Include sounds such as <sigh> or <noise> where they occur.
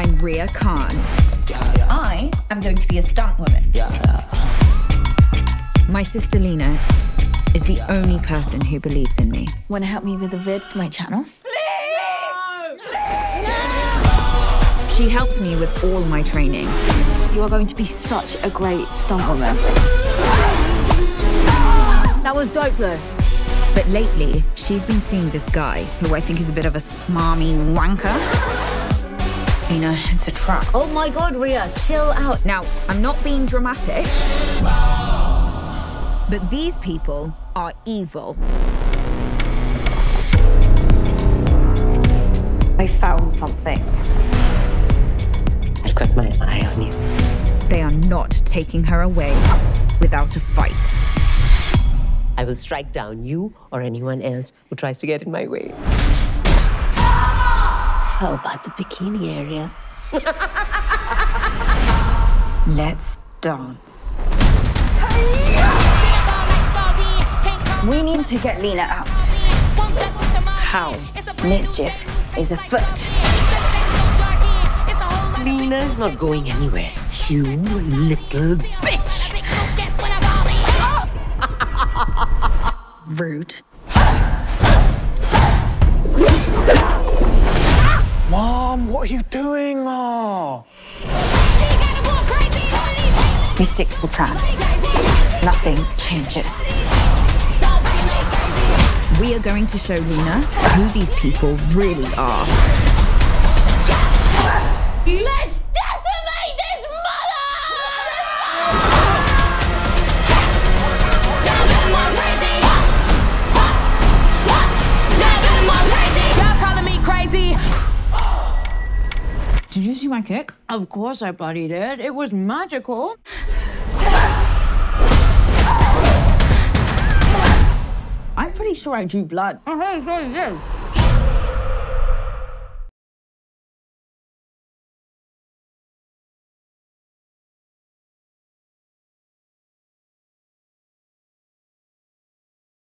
I'm Ria Khan. I am going to be a stunt woman. My sister Lena is the only person who believes in me. Want to help me with a vid for my channel? Please! She helps me with all my training. You are going to be such a great stunt woman. That was dope though. But lately, she's been seeing this guy who I think is a bit of a smarmy wanker. You it's a trap. Oh my god, Ria, chill out. Now, I'm not being dramatic, but these people are evil. I found something. I've got my eye on you. They are not taking her away without a fight. I will strike down you or anyone else who tries to get in my way. How about the bikini area? <laughs> Let's dance. We need to get Lena out. How? Mischief is afoot. Lena's not going anywhere. You little bitch. Rude. <laughs> Mom, what are you doing? Oh. We stick to the plan. Nothing changes. We are going to show Lena who these people really are. Let's my kick? Of course I bloody did. It was magical. I'm pretty sure I drew blood. <laughs> Hey, hey.